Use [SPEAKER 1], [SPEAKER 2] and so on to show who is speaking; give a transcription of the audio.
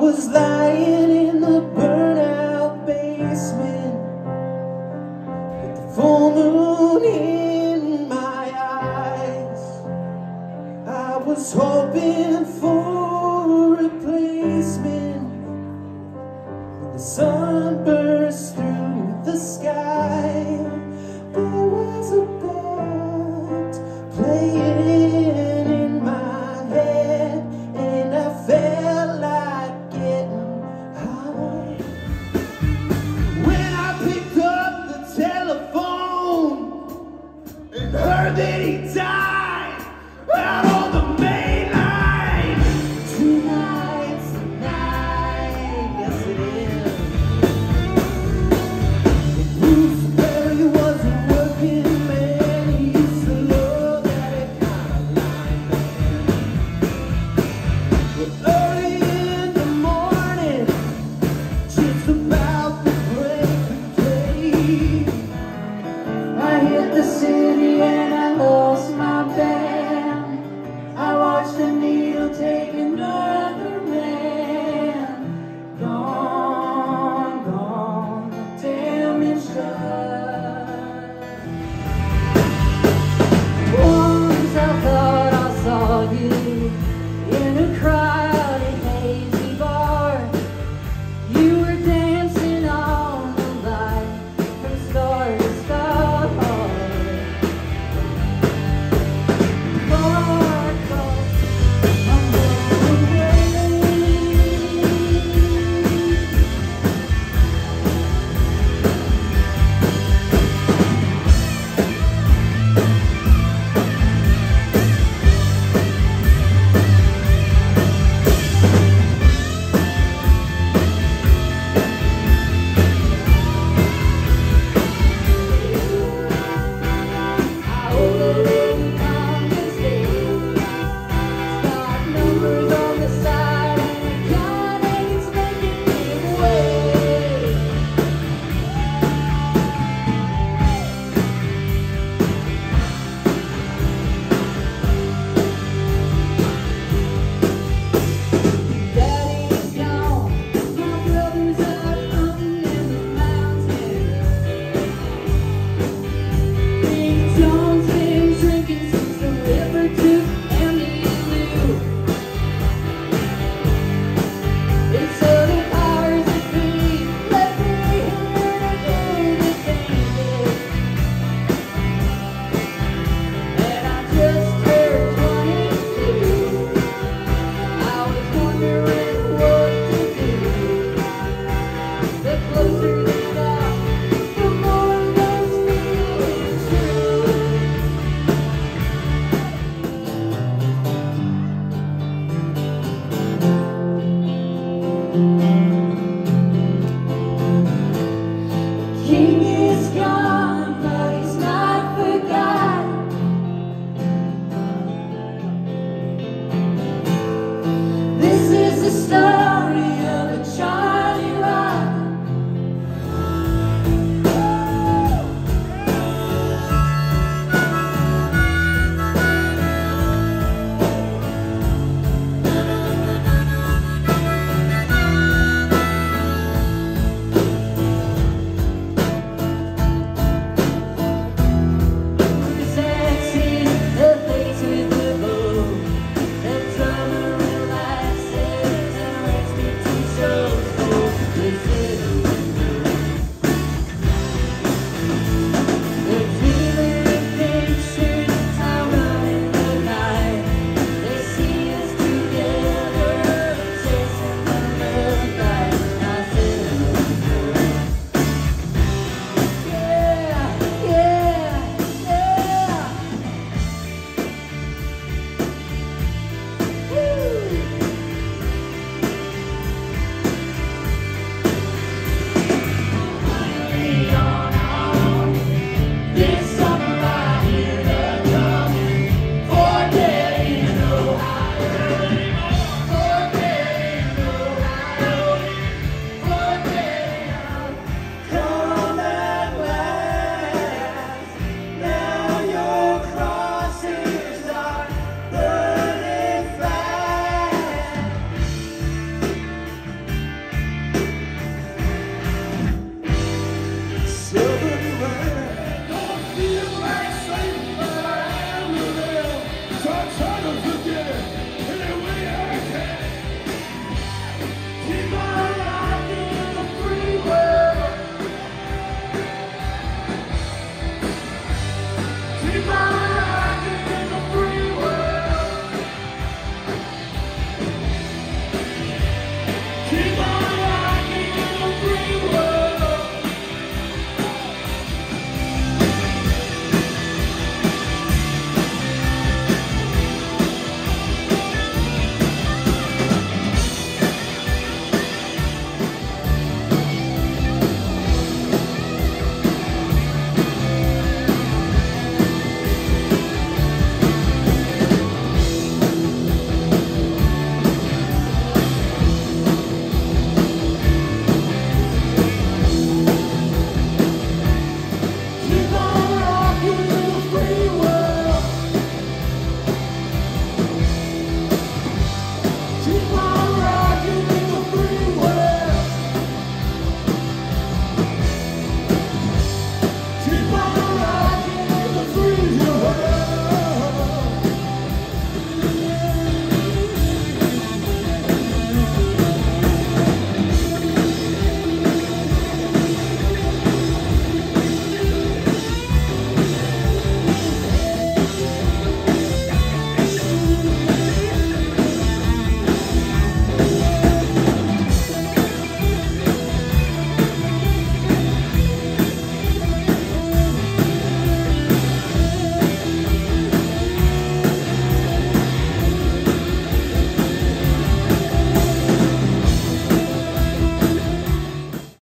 [SPEAKER 1] was lying in the burnout basement. With the full moon in my eyes. I was hoping for a replacement. When the sun